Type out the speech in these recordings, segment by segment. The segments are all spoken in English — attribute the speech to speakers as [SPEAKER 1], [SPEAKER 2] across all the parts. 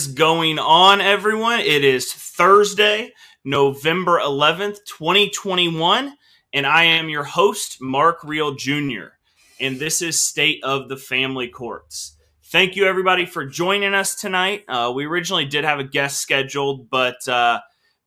[SPEAKER 1] Is going on, everyone? It is Thursday, November 11th, 2021, and I am your host, Mark Reel Jr., and this is State of the Family Courts. Thank you, everybody, for joining us tonight. Uh, we originally did have a guest scheduled, but uh,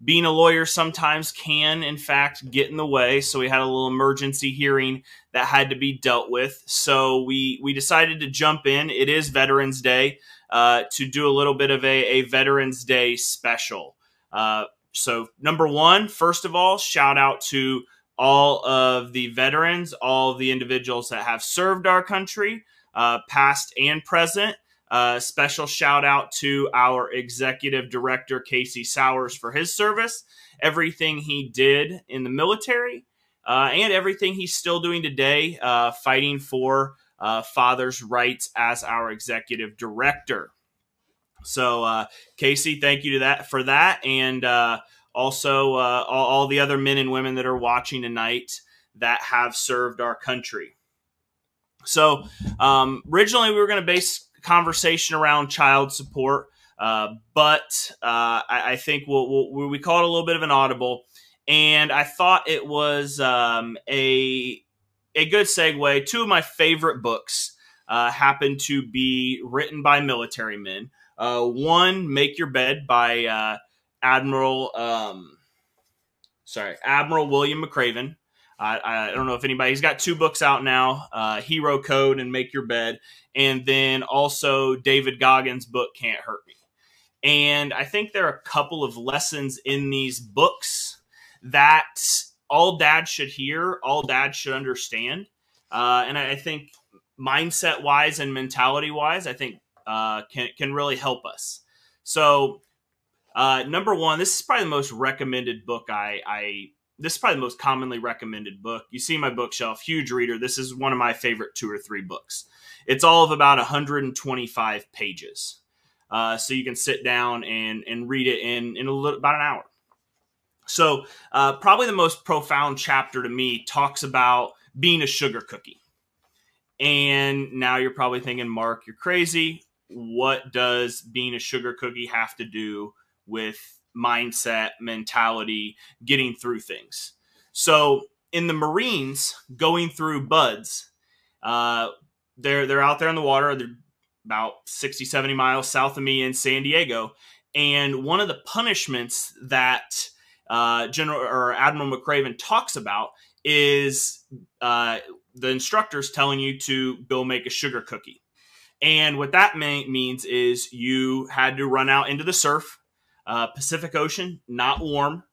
[SPEAKER 1] being a lawyer sometimes can, in fact, get in the way. So we had a little emergency hearing that had to be dealt with. So we we decided to jump in. It is Veterans Day uh, to do a little bit of a, a Veterans Day special. Uh, so number one, first of all, shout out to all of the veterans, all the individuals that have served our country, uh, past and present. Uh, special shout out to our executive director, Casey Sowers, for his service, everything he did in the military, uh, and everything he's still doing today, uh, fighting for uh, fathers' rights as our executive director. So, uh, Casey, thank you to that for that, and uh, also all, all the other men and women that are watching tonight that have served our country. So, um, originally we were going to base conversation around child support, uh, but uh, I, I, think we'll, we'll, we call it a little bit of an audible. And I thought it was um, a a good segue. Two of my favorite books uh, happen to be written by military men. Uh, one, "Make Your Bed" by uh, Admiral, um, sorry, Admiral William McRaven. I, I, don't know if anybody. He's got two books out now: uh, Hero Code and Make Your Bed, and then also David Goggins' book Can't Hurt Me. And I think there are a couple of lessons in these books that all dads should hear, all dads should understand. Uh, and I, I think mindset wise and mentality wise, I think uh, can can really help us. So, uh, number one, this is probably the most recommended book I, I this is probably the most commonly recommended book. You see my bookshelf, huge reader. This is one of my favorite two or three books. It's all of about 125 pages, uh, so you can sit down and and read it in in a little about an hour. So uh, probably the most profound chapter to me talks about being a sugar cookie. And now you're probably thinking, Mark, you're crazy. What does being a sugar cookie have to do with mindset, mentality, getting through things. So in the Marines, going through BUD/S, uh, they're they're out there in the water. They're about 60, 70 miles south of me in San Diego. And one of the punishments that uh, General or Admiral McRaven talks about is uh, the instructors telling you to go make a sugar cookie. And what that may, means is you had to run out into the surf uh, Pacific Ocean, not warm.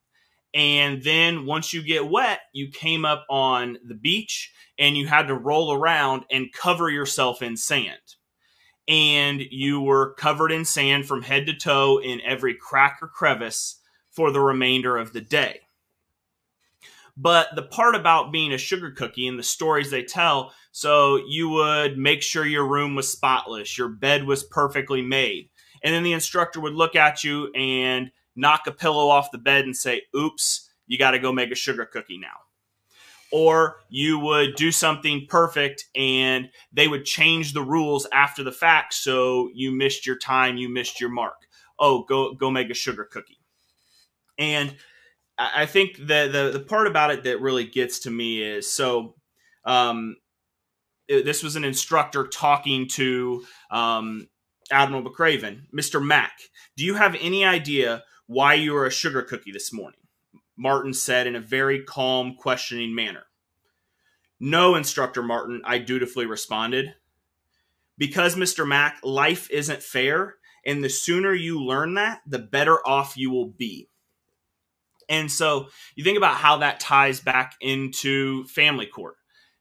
[SPEAKER 1] And then once you get wet, you came up on the beach and you had to roll around and cover yourself in sand. And you were covered in sand from head to toe in every crack or crevice for the remainder of the day. But the part about being a sugar cookie and the stories they tell so you would make sure your room was spotless, your bed was perfectly made and then the instructor would look at you and knock a pillow off the bed and say, oops, you got to go make a sugar cookie now. Or you would do something perfect and they would change the rules after the fact. So you missed your time, you missed your mark. Oh, go, go make a sugar cookie. And I think the, the, the part about it that really gets to me is so um, this was an instructor talking to um, Admiral McRaven, Mr. Mack, do you have any idea why you are a sugar cookie this morning? Martin said in a very calm, questioning manner. No, Instructor Martin, I dutifully responded. Because, Mr. Mack, life isn't fair, and the sooner you learn that, the better off you will be. And so you think about how that ties back into family court.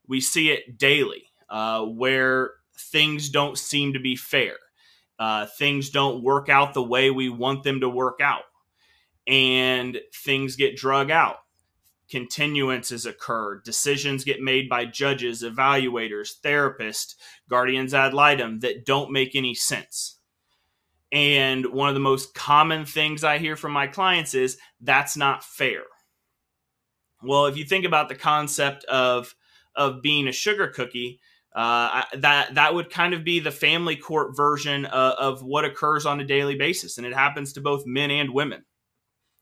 [SPEAKER 1] We see it daily uh, where things don't seem to be fair uh, things don't work out the way we want them to work out, and things get drug out. Continuances occur, decisions get made by judges, evaluators, therapists, guardians ad litem that don't make any sense. And one of the most common things I hear from my clients is that's not fair. Well, if you think about the concept of of being a sugar cookie, Uh, that that would kind of be the family court version of, of what occurs on a daily basis, and it happens to both men and women.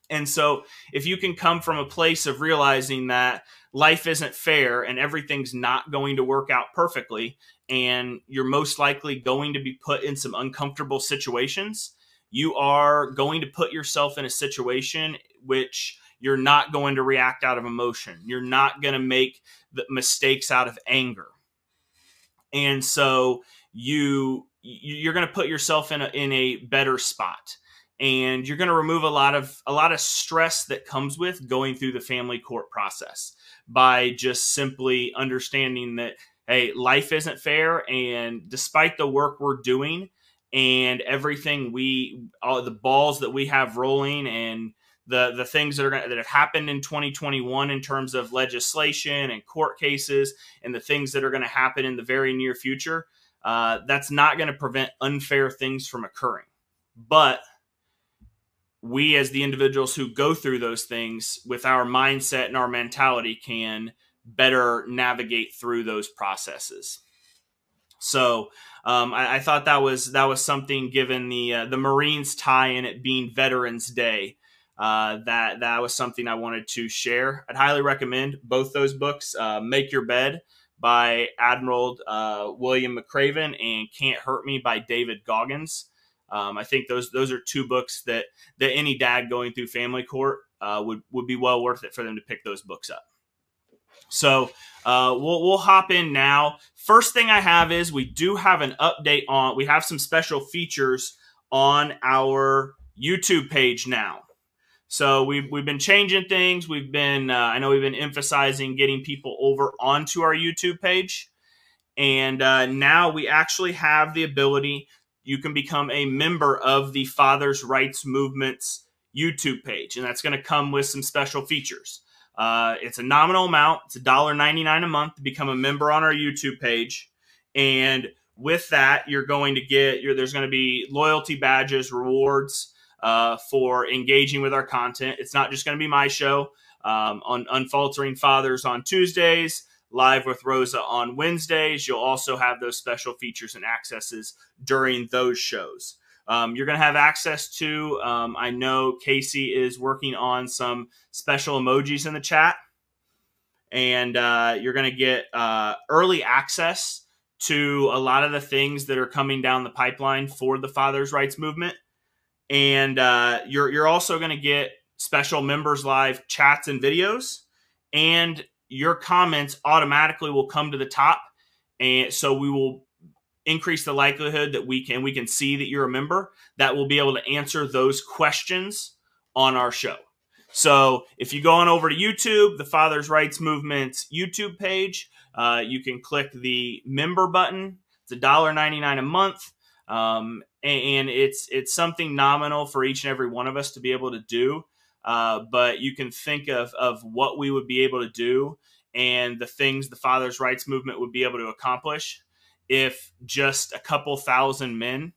[SPEAKER 1] And so, if you can come from a place of realizing that life isn't fair and everything's not going to work out perfectly, and you're most likely going to be put in some uncomfortable situations, you are going to put yourself in a situation which you're not going to react out of emotion. You're not going to make the mistakes out of anger. And so you you're going to put yourself in a in a better spot and you're going to remove a lot of a lot of stress that comes with going through the family court process by just simply understanding that hey life isn't fair and despite the work we're doing and everything we all the balls that we have rolling and the the things that are gonna, that have happened in 2021 in terms of legislation and court cases and the things that are going to happen in the very near future uh, that's not going to prevent unfair things from occurring. But we as the individuals who go through those things with our mindset and our mentality can better navigate through those processes. So um, I, I, thought that was that was something given the uh, the marines tie in it being veterans day uh, that that was something i wanted to share. I'd highly recommend both those books uh, make your bed by admiral uh, william mcraven and can't hurt me by david goggins um, I think those those are two books that that any dad going through family court uh, would would be well worth it for them to pick those books up. So uh, we'll we'll hop in now. First thing I have is we do have an update on. We have some special features on our YouTube page now. So we've we've been changing things. We've been uh, I know we've been emphasizing getting people over onto our YouTube page, and uh, now we actually have the ability you can become a member of the Father's Rights Movement's YouTube page, and that's going to come with some special features. Uh, it's a nominal amount; it's $1.99 a month to become a member on our YouTube page, and with that, you're going to get there's going to be loyalty badges, rewards uh, for engaging with our content. It's not just going to be my show um, on Unfaltering Fathers on Tuesdays live with Rosa on Wednesdays. You'll also have those special features and accesses during those shows. Um, you're going to have access to, um, I know Casey is working on some special emojis in the chat. And uh, you're going to get uh, early access to a lot of the things that are coming down the pipeline for the Father's Rights Movement. And uh, you're, you're also going to get special members live chats and videos and your comments automatically will come to the top and so we will increase the likelihood that we can we can see that you're a member that will be able to answer those questions on our show. So if you go on over to youtube the fathers rights Movement's youtube page uh, you can click the member button. It's a dollar 99 a month. Um, and it's it's something nominal for each and every one of us to be able to do uh, but you can think of, of what we would be able to do and the things the father's rights movement would be able to accomplish if just a couple thousand men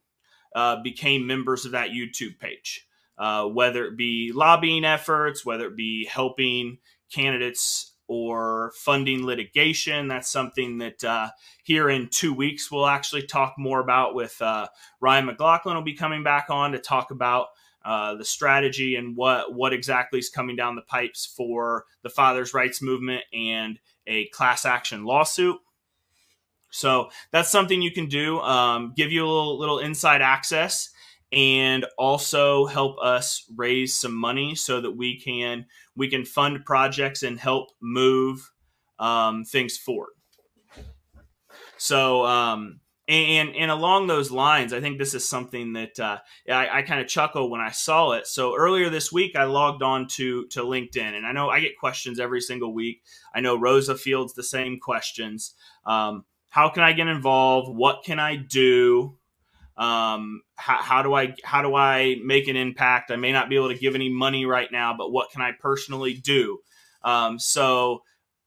[SPEAKER 1] uh, became members of that YouTube page. Uh, whether it be lobbying efforts, whether it be helping candidates or funding litigation. That's something that uh, here in two weeks we'll actually talk more about with uh, Ryan McLaughlin will be coming back on to talk about uh, the strategy and what what exactly is coming down the pipes for the fathers' rights movement and a class action lawsuit. So that's something you can do. Um, give you a little, little inside access and also help us raise some money so that we can we can fund projects and help move um, things forward. So um, and and along those lines, I think this is something that uh, I, I kind of chuckle when I saw it. So earlier this week, I logged on to to LinkedIn, and I know I get questions every single week. I know Rosa fields the same questions. Um, how can I get involved? What can I do? Um, how, how do I how do I make an impact? I may not be able to give any money right now, but what can I personally do? Um, so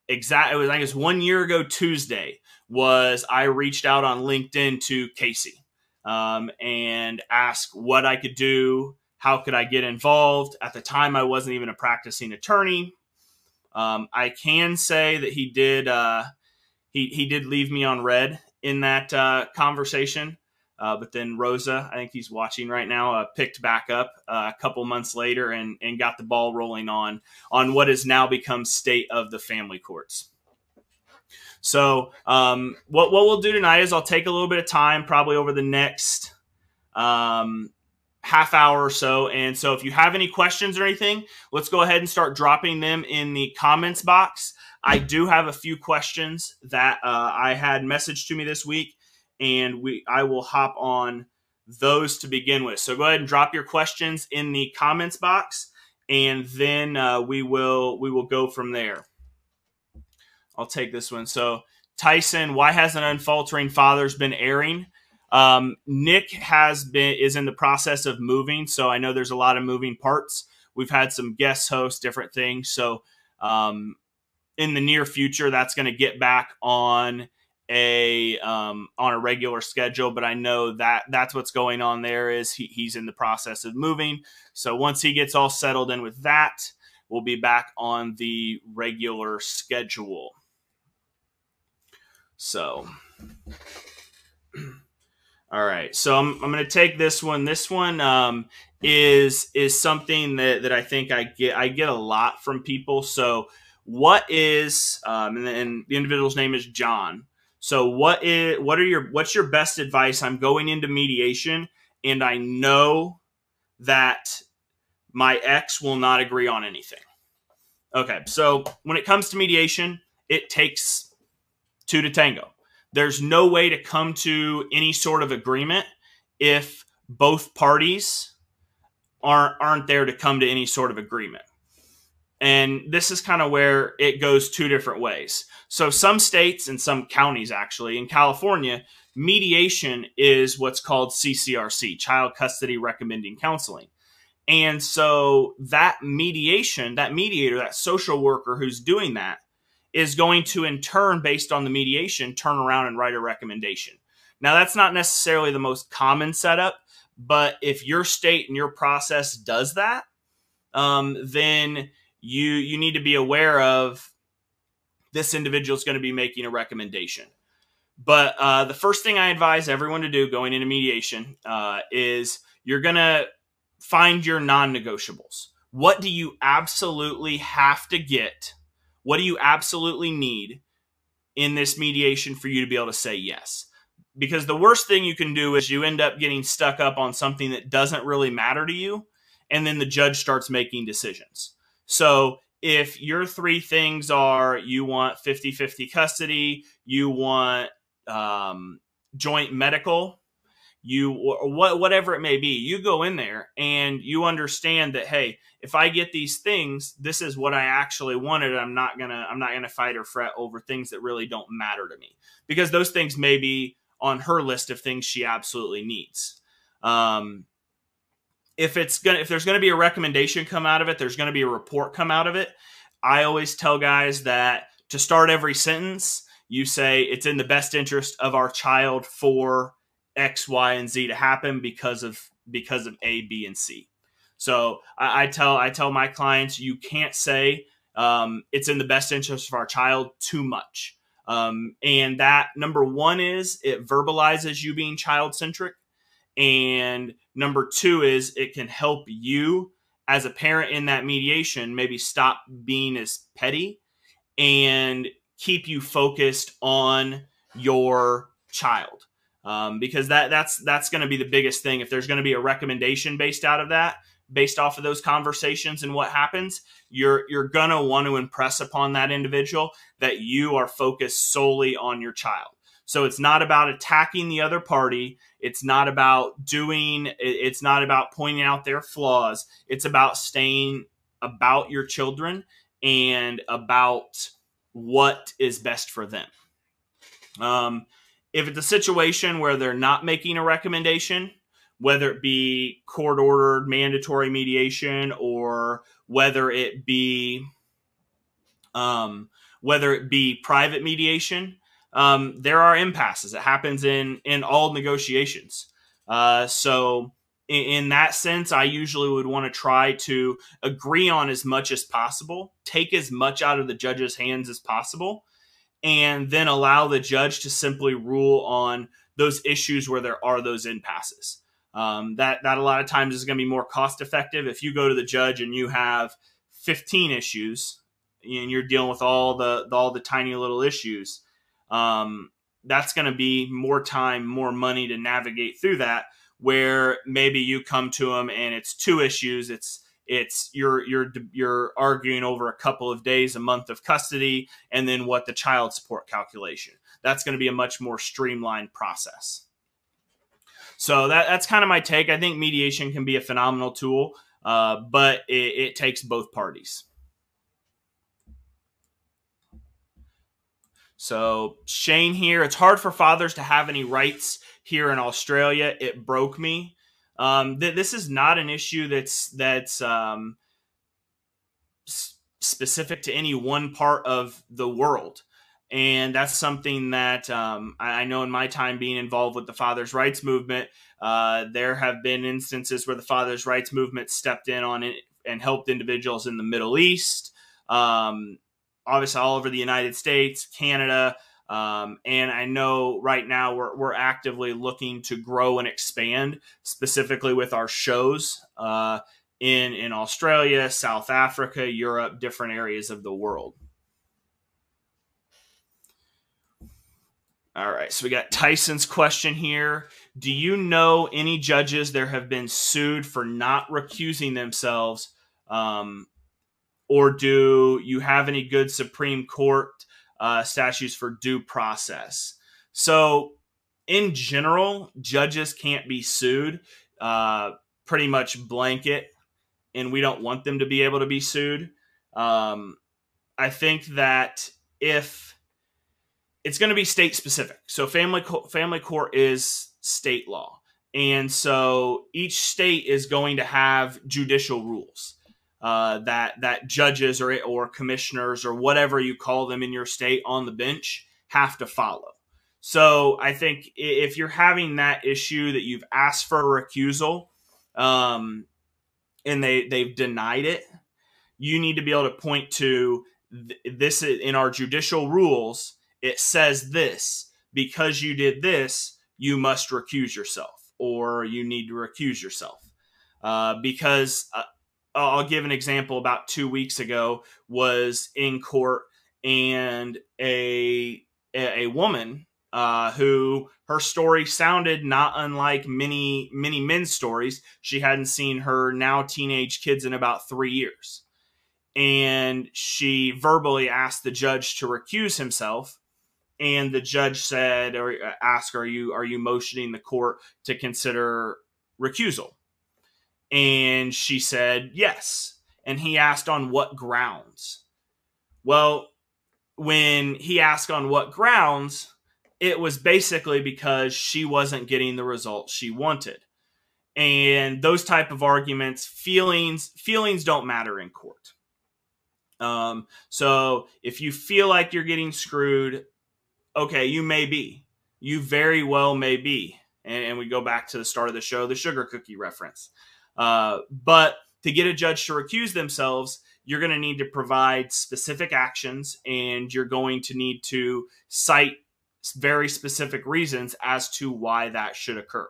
[SPEAKER 1] exact it was I guess one year ago Tuesday was I reached out on LinkedIn to Casey um, and asked what I could do, how could I get involved. At the time, I wasn't even a practicing attorney. Um, I can say that he did. Uh, he he did leave me on read in that uh, conversation. Uh, but then Rosa, I think he's watching right now, uh, picked back up uh, a couple months later and and got the ball rolling on on what has now become state of the family courts. So um, what what we'll do tonight is I'll take a little bit of time, probably over the next um, half hour or so. And so if you have any questions or anything, let's go ahead and start dropping them in the comments box. I do have a few questions that uh, I had messaged to me this week, and we I will hop on those to begin with. So go ahead and drop your questions in the comments box, and then uh, we will we will go from there. I'll take this one. So Tyson, why hasn't Unfaltering Fathers been airing? Um, Nick has been is in the process of moving, so I know there's a lot of moving parts. We've had some guest hosts, different things. So um, in the near future, that's going to get back on a um, on a regular schedule. But I know that that's what's going on there. Is he, he's in the process of moving. So once he gets all settled in with that, we'll be back on the regular schedule. So. All right, so I'm, I'm going to take this one. This one um, is is something that, that I think I get I get a lot from people. So what is um, and, and the individual's name is John. So what is what are your what's your best advice? I'm going into mediation and I know that my ex will not agree on anything. Okay, so when it comes to mediation, it takes two to tango. There's no way to come to any sort of agreement if both parties aren't aren't there to come to any sort of agreement. And this is kind of where it goes two different ways. So, some states and some counties, actually, in California, mediation is what's called CCRC, Child Custody Recommending Counseling. And so, that mediation, that mediator, that social worker who's doing that, is going to, in turn, based on the mediation, turn around and write a recommendation. Now, that's not necessarily the most common setup, but if your state and your process does that, um, then you you need to be aware of this individual is going to be making a recommendation. But uh, the first thing I advise everyone to do going into mediation uh, is you're going to find your non negotiables. What do you absolutely have to get? What do you absolutely need in this mediation for you to be able to say yes? Because the worst thing you can do is you end up getting stuck up on something that doesn't really matter to you, and then the judge starts making decisions. So if your three things are you want 50 50 custody, you want um, joint medical, you what whatever it may be, you go in there and you understand that hey, if I get these things, this is what I actually wanted. I'm not gonna I'm not gonna fight or fret over things that really don't matter to me because those things may be on her list of things she absolutely needs. Um, if it's gonna if there's gonna be a recommendation come out of it, there's gonna be a report come out of it. I always tell guys that to start every sentence, you say it's in the best interest of our child for X, Y, and Z to happen because of because of A, B, and C. So I, I tell I tell my clients you can't say um, it's in the best interest of our child too much. Um, and that number one is it verbalizes you being child centric. And number two is it can help you as a parent in that mediation maybe stop being as petty and keep you focused on your child. Um, because that that's that's going to be the biggest thing. If there's going to be a recommendation based out of that, based off of those conversations and what happens, you're you're gonna want to impress upon that individual that you are focused solely on your child. So it's not about attacking the other party. It's not about doing, it's not about pointing out their flaws. It's about staying about your children and about what is best for them. Um, if it's a situation where they're not making a recommendation, whether it be court ordered mandatory mediation or whether it be um, whether it be private mediation, um, there are impasses. It happens in in all negotiations. Uh, so in, in, that sense, I usually would want to try to agree on as much as possible, take as much out of the judge's hands as possible, and then allow the judge to simply rule on those issues where there are those impasses. Um, that that a lot of times is going to be more cost effective if you go to the judge and you have 15 issues and you're dealing with all the, all the tiny little issues. Um, that's going to be more time, more money to navigate through that. Where maybe you come to them and it's two issues. It's it's you're you're you're arguing over a couple of days, a month of custody, and then what the child support calculation. That's going to be a much more streamlined process. So that that's kind of my take. I think mediation can be a phenomenal tool, uh, but it, it takes both parties. So Shane here, it's hard for fathers to have any rights here in Australia. It broke me. Um, th- this is not an issue that's that's um, s- specific to any one part of the world, and that's something that um, I, I, know in my time being involved with the fathers' rights movement, uh, there have been instances where the fathers' rights movement stepped in on it and helped individuals in the Middle East. Um, obviously all over the United States, Canada. Um, and I know right now we're, we're actively looking to grow and expand specifically with our shows uh, in, in Australia, South Africa, Europe, different areas of the world. All right, so we got Tyson's question here. Do you know any judges there have been sued for not recusing themselves um, or do you have any good Supreme Court uh, statutes for due process? So, in general, judges can't be sued, uh, pretty much blanket, and we don't want them to be able to be sued. Um, I think that if it's going to be state specific, so family co- family court is state law, and so each state is going to have judicial rules uh, that that judges or or commissioners or whatever you call them in your state on the bench have to follow. So I think if you're having that issue that you've asked for a recusal, um, and they they've denied it, you need to be able to point to th- this in our judicial rules. It says this because you did this, you must recuse yourself, or you need to recuse yourself. Uh, because uh, I'll give an example. About two weeks ago, was in court, and a a, woman uh, who her story sounded not unlike many many men's stories. She hadn't seen her now teenage kids in about three years, and she verbally asked the judge to recuse himself. And the judge said, or uh, asked, "Are you are you motioning the court to consider recusal?" And she said, yes. And he asked on what grounds. Well, when he asked on what grounds, it was basically because she wasn't getting the results she wanted. And those type of arguments, feelings, feelings don't matter in court. Um, so if you feel like you're getting screwed, okay, you may be. You very well may be. And, and we go back to the start of the show, the sugar cookie reference. Uh, but to get a judge to recuse themselves, you're going to need to provide specific actions and you're going to need to cite very specific reasons as to why that should occur.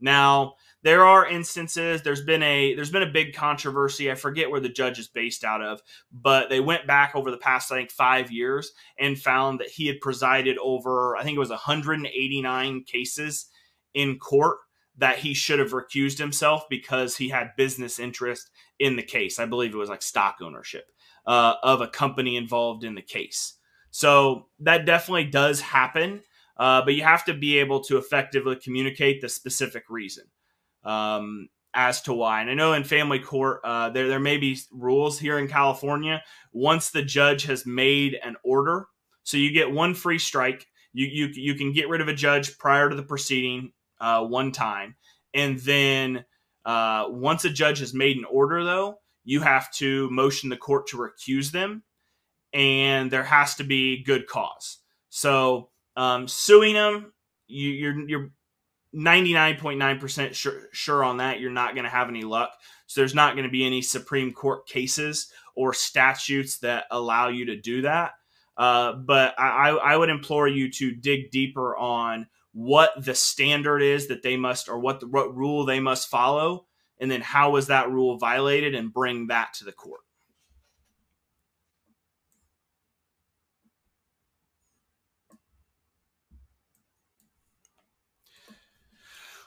[SPEAKER 1] Now, there are instances there's been a there's been a big controversy i forget where the judge is based out of but they went back over the past i think five years and found that he had presided over i think it was 189 cases in court that he should have recused himself because he had business interest in the case. I believe it was like stock ownership uh, of a company involved in the case. So that definitely does happen, uh, but you have to be able to effectively communicate the specific reason um, as to why. And I know in family court, uh, there there may be rules here in California. Once the judge has made an order, so you get one free strike. You, you, you can get rid of a judge prior to the proceeding uh, one time. And then uh, once a judge has made an order, though, you have to motion the court to recuse them, and there has to be good cause. So um, suing them, you, you're you're 99.9% sure, sure on that you're not going to have any luck. So there's not going to be any Supreme Court cases or statutes that allow you to do that. Uh, but I, I would implore you to dig deeper on what the standard is that they must, or what the what rule they must follow, and then how was that rule violated, and bring that to the court.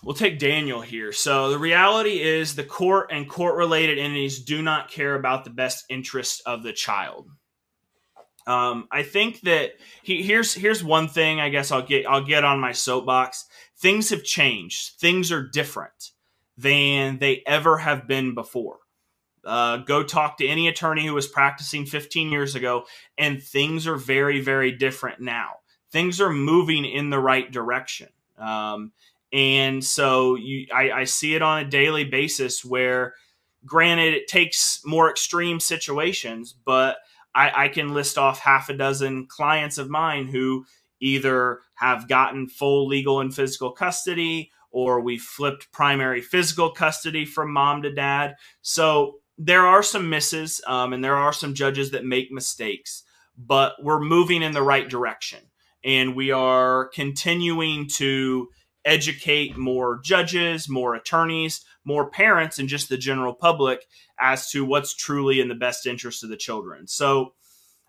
[SPEAKER 1] We'll take Daniel here. So the reality is the court and court related entities do not care about the best interest of the child. Um, I think that he, here's here's one thing. I guess I'll get I'll get on my soapbox. Things have changed. Things are different than they ever have been before. Uh, go talk to any attorney who was practicing 15 years ago, and things are very very different now. Things are moving in the right direction. Um, and so you, I, I see it on a daily basis where, granted, it takes more extreme situations, but I, I can list off half a dozen clients of mine who either have gotten full legal and physical custody or we flipped primary physical custody from mom to dad. So there are some misses um, and there are some judges that make mistakes, but we're moving in the right direction. And we are continuing to educate more judges, more attorneys, more parents, and just the general public as to what's truly in the best interest of the children. So,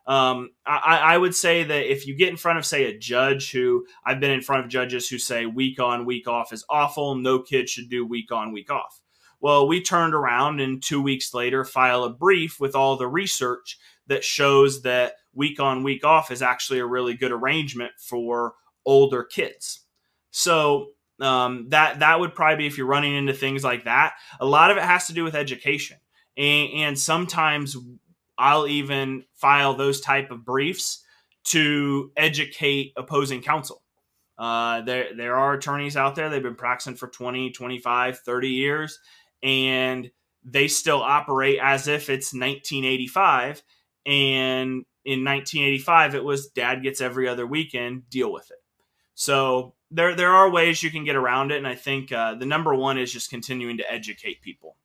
[SPEAKER 1] um, I, I, would say that if you get in front of, say, a judge who I've been in front of judges who say week on, week off is awful, no kid should do week on, week off. Well, we turned around and two weeks later file a brief with all the research that shows that week on, week off is actually a really good arrangement for older kids. So um, that that would probably be if you're running into things like that. A lot of it has to do with education, and, and sometimes I'll even file those type of briefs to educate opposing counsel. Uh, there there are attorneys out there they've been practicing for 20 25 30 years and they still operate as if it's 1985 and in 1985 it was dad gets every other weekend deal with it so there there are ways you can get around it, and I think uh, the number one is just continuing to educate people.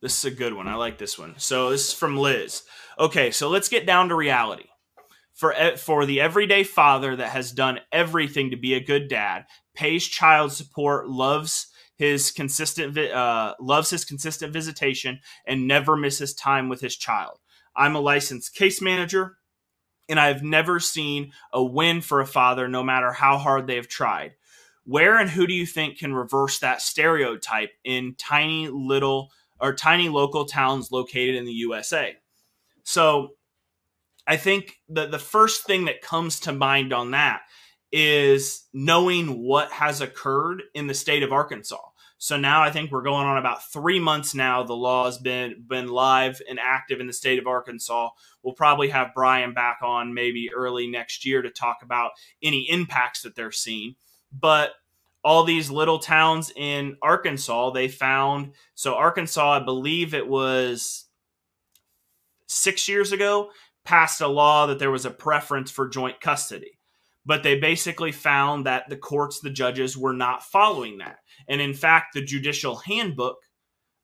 [SPEAKER 1] This is a good one. I like this one. So this is from Liz. Okay, so let's get down to reality for for the everyday father that has done everything to be a good dad, pays child support, loves his consistent uh, loves his consistent visitation, and never misses time with his child. I'm a licensed case manager, and I've never seen a win for a father, no matter how hard they have tried. Where and who do you think can reverse that stereotype in tiny little or tiny local towns located in the USA? So I think the the first thing that comes to mind on that is knowing what has occurred in the state of Arkansas. So now I think we're going on about three months now. The law has been been live and active in the state of Arkansas. We'll probably have Brian back on maybe early next year to talk about any impacts that they're seeing. But all these little towns in Arkansas, they found so Arkansas, I believe it was six years ago, passed a law that there was a preference for joint custody. But they basically found that the courts, the judges, were not following that. And in fact, the judicial handbook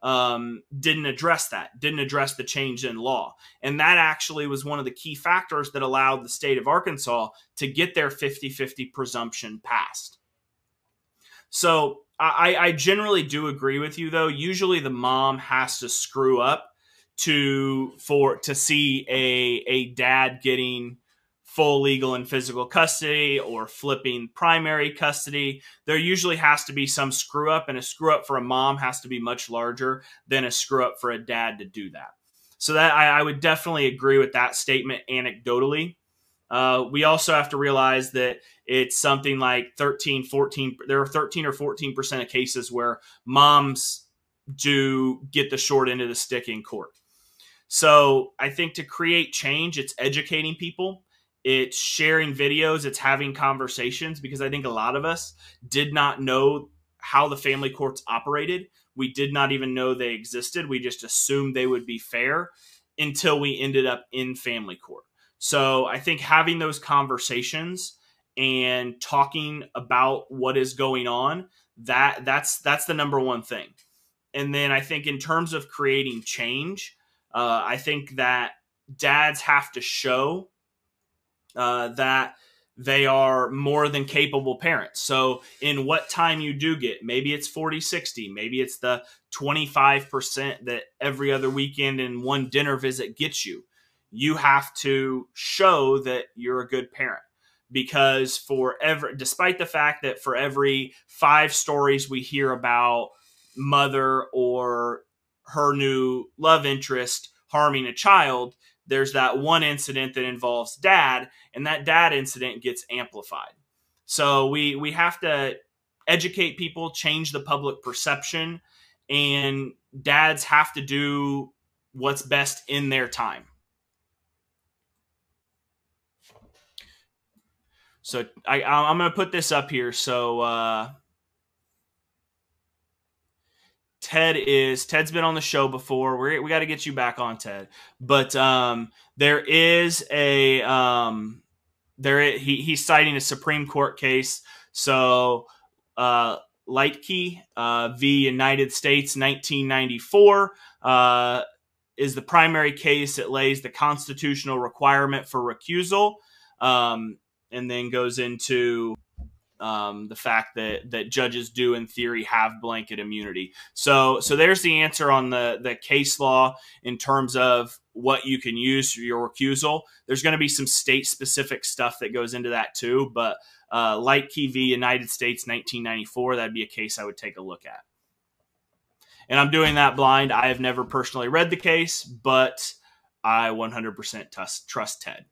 [SPEAKER 1] um, didn't address that, didn't address the change in law. And that actually was one of the key factors that allowed the state of Arkansas to get their 50 50 presumption passed. So I, I generally do agree with you, though. Usually the mom has to screw up to for to see a a dad getting full legal and physical custody or flipping primary custody there usually has to be some screw up and a screw up for a mom has to be much larger than a screw up for a dad to do that. So that i, I would definitely agree with that statement anecdotally. Uh, we also have to realize that it's something like 13 14 there are 13 or 14 percent of cases where moms do get the short end of the stick in court so I think to create change, it's educating people, it's sharing videos, it's having conversations because I think a lot of us did not know how the family courts operated. We did not even know they existed. We just assumed they would be fair. until we ended up in family court. So I think having those conversations and talking about what is going on that that's that's the number one thing. And then I think in terms of creating change, uh, I think that dads have to show uh, that they are more than capable parents. So, in what time you do get, maybe it's 40 60, maybe it's the 25% that every other weekend and one dinner visit gets you. You have to show that you're a good parent because for every, despite the fact that for every five stories we hear about mother or her new love interest harming a child, there's that one incident that involves dad, and that dad incident gets amplified. So we we have to educate people, change the public perception, and dads have to do what's best in their time. So I, I'm going to put this up here. So uh, Ted is Ted's been on the show before. we we got to get you back on Ted, but um, there is a um, there he he's citing a Supreme Court case. So uh, Liteky uh, v. United States, 1994, uh, is the primary case that lays the constitutional requirement for recusal, um, and then goes into um, the fact that that judges do in theory have blanket immunity. So so there's the answer on the the case law in terms of what you can use for your recusal. There's going to be some state specific stuff that goes into that too, but uh, Liteky v. United States 1994, that'd be a case I would take a look at. And I'm doing that blind. I have never personally read the case, but I 100% trust Ted.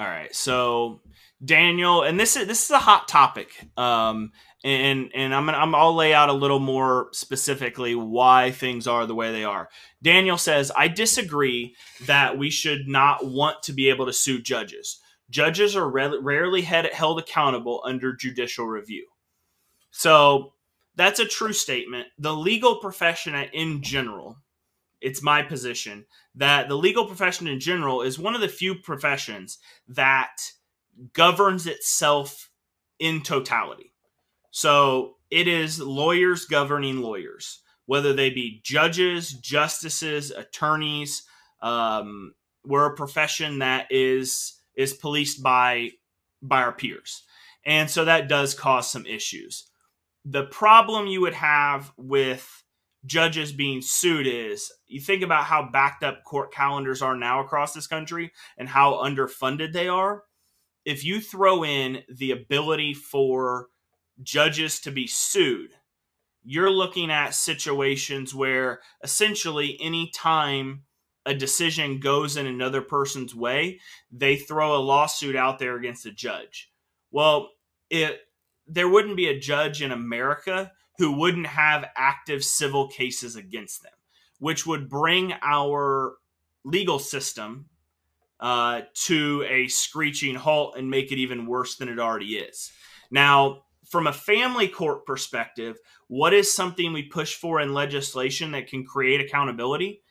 [SPEAKER 1] All right, so Daniel, and this is this is a hot topic, um, and and I'm gonna I'm, I'll lay out a little more specifically why things are the way they are. Daniel says I disagree that we should not want to be able to sue judges. Judges are re- rarely held accountable under judicial review, so that's a true statement. The legal profession in general it's my position that the legal profession in general is one of the few professions that governs itself in totality. So it is lawyers governing lawyers, whether they be judges, justices, attorneys. Um, we're a profession that is is policed by by our peers, and so that does cause some issues. The problem you would have with judges being sued is you think about how backed up court calendars are now across this country and how underfunded they are. If you throw in the ability for judges to be sued, you're looking at situations where essentially any time a decision goes in another person's way, they throw a lawsuit out there against a judge. Well, it there wouldn't be a judge in America who wouldn't have active civil cases against them, which would bring our legal system uh, to a screeching halt and make it even worse than it already is. Now, from a family court perspective, what is something we push for in legislation that can create accountability?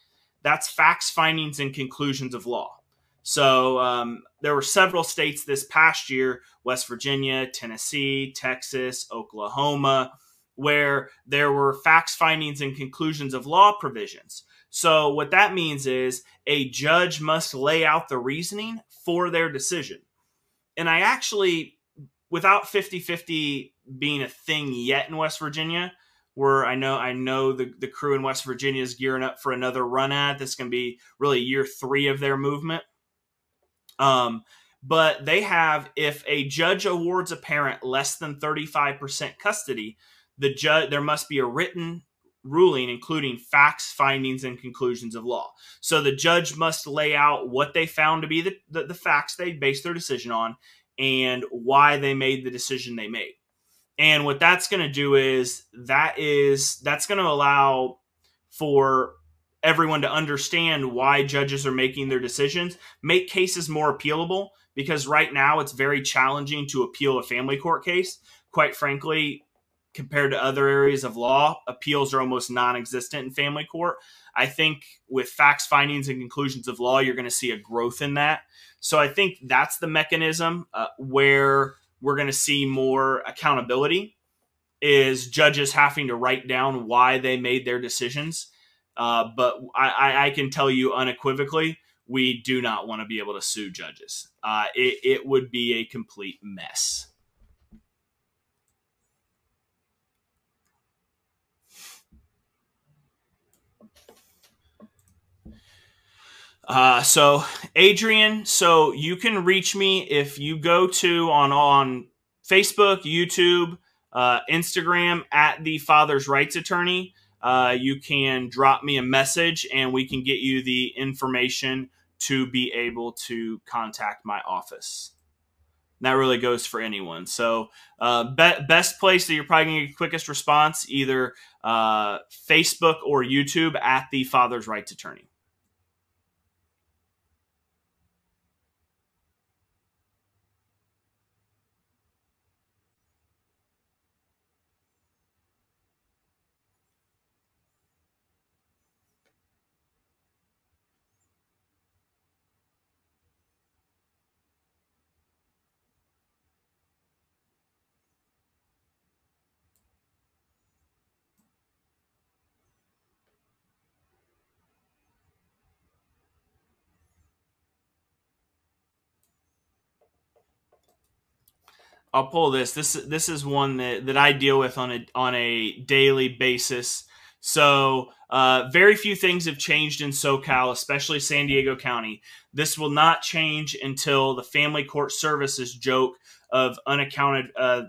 [SPEAKER 1] That's facts, findings, and conclusions of law. So um, there were several states this past year West Virginia, Tennessee, Texas, Oklahoma where there were facts, findings, and conclusions of law provisions. So, what that means is a judge must lay out the reasoning for their decision. And I actually, without 50 50 being a thing yet in West Virginia, where I know I know the, the crew in West Virginia is gearing up for another run at. This can be really year three of their movement. Um, but they have if a judge awards a parent less than 35% custody, the judge there must be a written ruling including facts findings and conclusions of law. So the judge must lay out what they found to be the, the, the facts they based their decision on and why they made the decision they made. And what that's going to do is that is that's going to allow for everyone to understand why judges are making their decisions make cases more appealable because right now it's very challenging to appeal a family court case. Quite frankly compared to other areas of law, appeals are almost non existent in family court. I think with facts, findings, and conclusions of law, you're going to see a growth in that. So I think that's the mechanism uh, where we're going to see more accountability is judges having to write down why they made their decisions. Uh, but I, I, can tell you unequivocally, we do not want to be able to sue judges. Uh, it, it would be a complete mess. Uh, so Adrian, so you can reach me if you go to on on Facebook, YouTube, uh, Instagram at the Father's Rights Attorney. Uh, you can drop me a message and we can get you the information to be able to contact my office. that really goes for anyone. So, uh, be- best place that you're probably going to get quickest response either uh, Facebook or YouTube at the Father's Rights Attorney. I'll pull this. This this is one that, that I deal with on a on a daily basis. So uh, very few things have changed in SoCal, especially San Diego County. This will not change until the Family Court Services joke of unaccounted. Uh,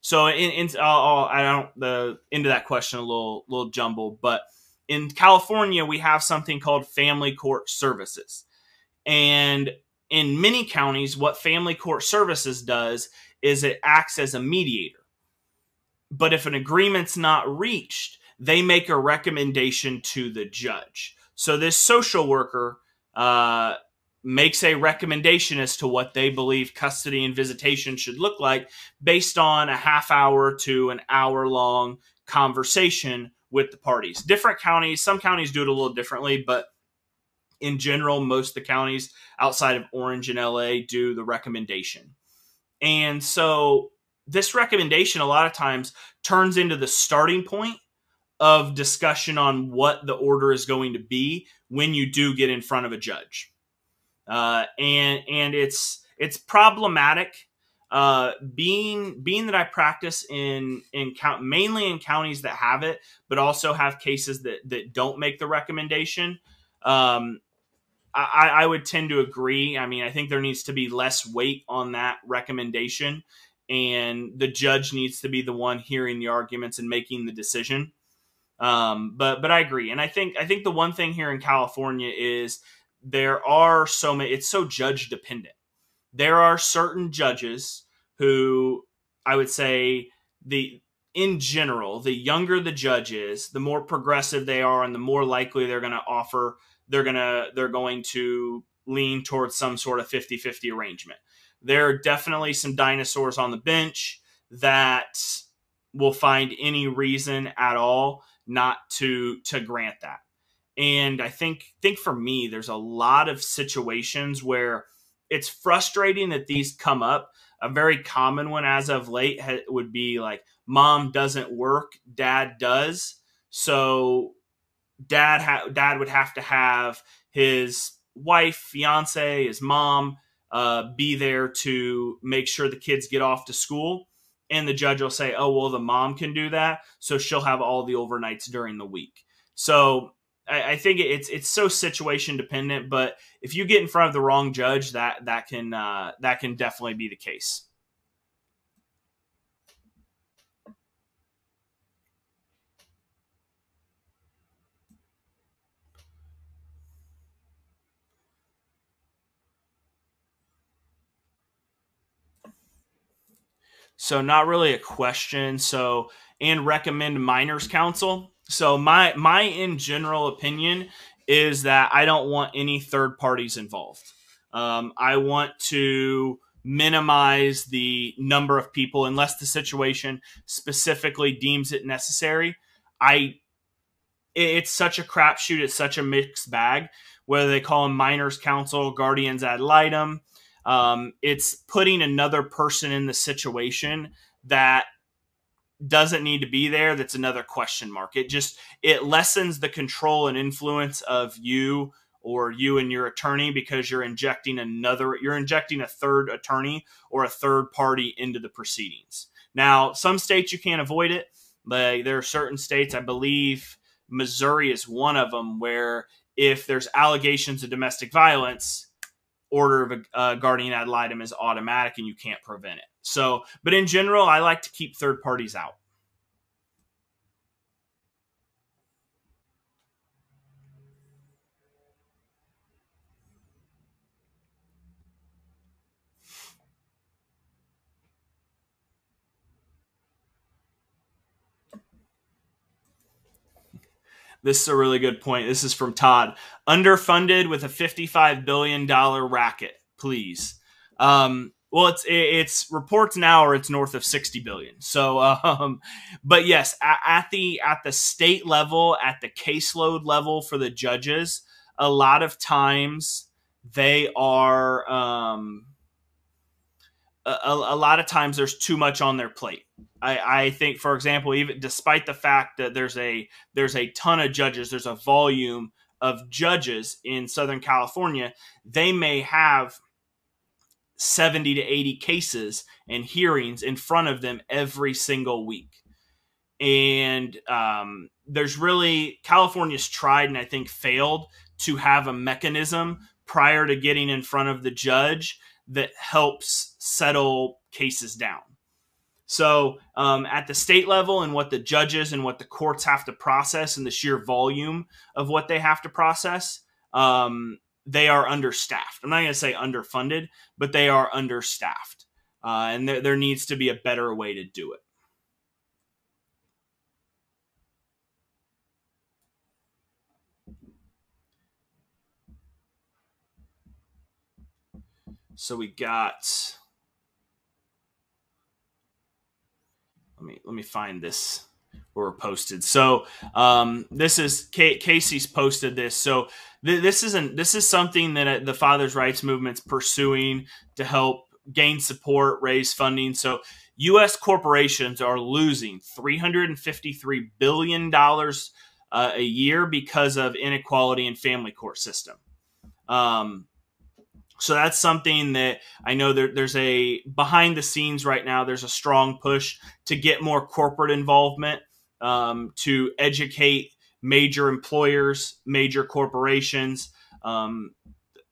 [SPEAKER 1] so in, in I'll, I'll, I don't the into that question a little little jumbled, but in California we have something called Family Court Services, and in many counties, what Family Court Services does is it acts as a mediator. But if an agreement's not reached, they make a recommendation to the judge. So this social worker uh, makes a recommendation as to what they believe custody and visitation should look like based on a half hour to an hour long conversation with the parties. Different counties, some counties do it a little differently, but in general, most of the counties outside of Orange and LA do the recommendation. And so this recommendation a lot of times turns into the starting point of discussion on what the order is going to be when you do get in front of a judge. Uh, and and it's it's problematic uh, being being that I practice in in count mainly in counties that have it, but also have cases that that don't make the recommendation. Um, I, I would tend to agree. I mean, I think there needs to be less weight on that recommendation, and the judge needs to be the one hearing the arguments and making the decision. Um, but but I agree, and I think I think the one thing here in California is there are so many. It's so judge dependent. There are certain judges who I would say the in general, the younger the judge is, the more progressive they are, and the more likely they're going to offer they're gonna they're going to lean towards some sort of 50-50 arrangement. There are definitely some dinosaurs on the bench that will find any reason at all not to to grant that. And I think think for me there's a lot of situations where it's frustrating that these come up. A very common one as of late would be like mom doesn't work, dad does. So dad ha- dad would have to have his wife, fiance, his mom uh, be there to make sure the kids get off to school. And the judge will say, "Oh, well, the mom can do that, so she'll have all the overnights during the week." So I, I think it's it's so situation dependent. But if you get in front of the wrong judge, that that can uh, that can definitely be the case. So not really a question. So and recommend minors counsel. So my my in general opinion is that I don't want any third parties involved. Um, I want to minimize the number of people unless the situation specifically deems it necessary. I it's such a crapshoot. It's such a mixed bag. Whether they call them minors counsel, guardians ad litem, um, it's putting another person in the situation that doesn't need to be there. That's another question mark. It just it lessens the control and influence of you or you and your attorney because you're injecting another you're injecting a third attorney or a third party into the proceedings. Now, some states you can't avoid it. but there are certain states, I believe Missouri is one of them, where if there's allegations of domestic violence, order of a guardian ad litem is automatic and you can't prevent it. So, but in general, I like to keep third parties out. This is a really good point. This is from Todd. Underfunded with a $55 billion racket, please. Um, well, it's it's reports now or it's north of 60 billion. So, um, but yes, at, the at the state level, at the caseload level for the judges, a lot of times they are um, a, a, lot of times there's too much on their plate. I, I think, for example, even despite the fact that there's a there's a ton of judges, there's a volume of judges in Southern California, they may have 70 to 80 cases and hearings in front of them every single week. And um, there's really California's tried and I think failed to have a mechanism prior to getting in front of the judge that helps settle cases down. So, um, at the state level, and what the judges and what the courts have to process, and the sheer volume of what they have to process, um, they are understaffed. I'm not going to say underfunded, but they are understaffed. Uh, and there, there needs to be a better way to do it. So we got. Let me let me find this were posted. So um, this is Casey's posted this. So th- this isn't this is something that uh, the fathers' rights movement's pursuing to help gain support, raise funding. So U.S. corporations are losing 353 billion dollars uh, a year because of inequality in family court system. Um, so that's something that I know there, there's a behind the scenes right now. There's a strong push to get more corporate involvement, um, to educate major employers, major corporations um,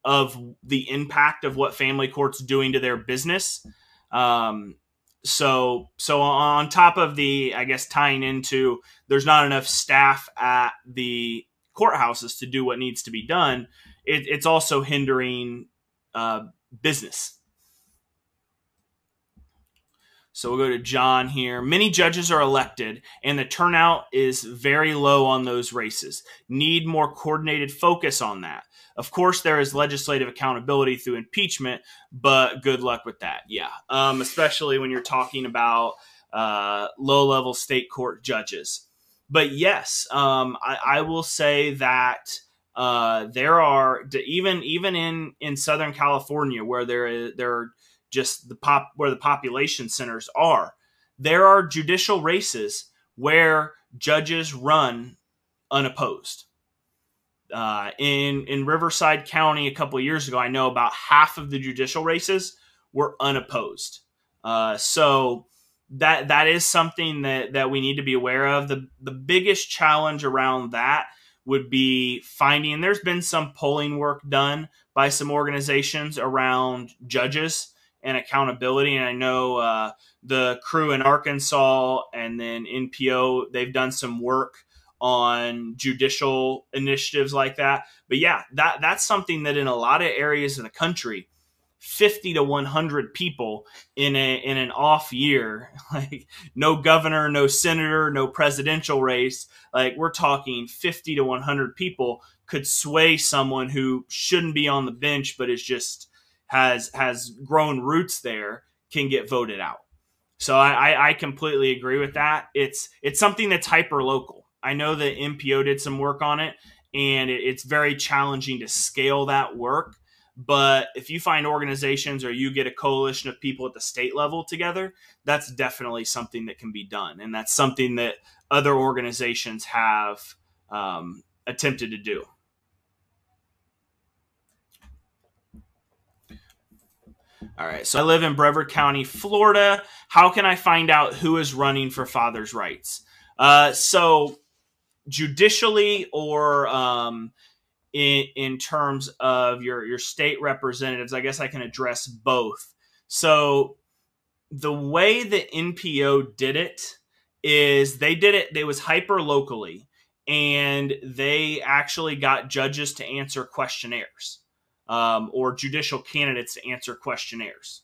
[SPEAKER 1] of the impact of what family courts doing to their business. Um, so, so on top of the, I guess tying into, there's not enough staff at the courthouses to do what needs to be done. It, it's also hindering uh, business. So we'll go to John here. Many judges are elected, and the turnout is very low on those races. Need more coordinated focus on that. Of course, there is legislative accountability through impeachment, but good luck with that. Yeah, um, especially when you're talking about uh, low level state court judges. But yes, um, I, I will say that uh, there are even even in in Southern California where there is there are just the pop where the population centers are. There are judicial races where judges run unopposed. Uh, in in Riverside County a couple years ago, I know about half of the judicial races were unopposed. Uh, so that that is something that that we need to be aware of. the The biggest challenge around that would be finding there's been some polling work done by some organizations around judges and accountability. And i know uh, the crew in arkansas and then npo they've done some work on judicial initiatives like that. But yeah that that's something that in a lot of areas in the country 50 to 100 people in a in an off year like no governor no senator no presidential race like we're talking 50 to 100 people could sway someone who shouldn't be on the bench but is just has has grown roots there can get voted out. So I, I completely agree with that. It's it's something that's hyper local. I know that NPO did some work on it, and it's very challenging to scale that work. But if you find organizations or you get a coalition of people at the state level together, that's definitely something that can be done, and that's something that other organizations have um, attempted to do. All right. So I live in Brevard County, Florida. How can I find out who is running for father's rights? Uh, so judicially or um, in, in terms of your, your state representatives, I guess I can address both. So the way the NPO did it is they did it, they was hyper locally and they actually got judges to answer questionnaires um, or judicial candidates to answer questionnaires.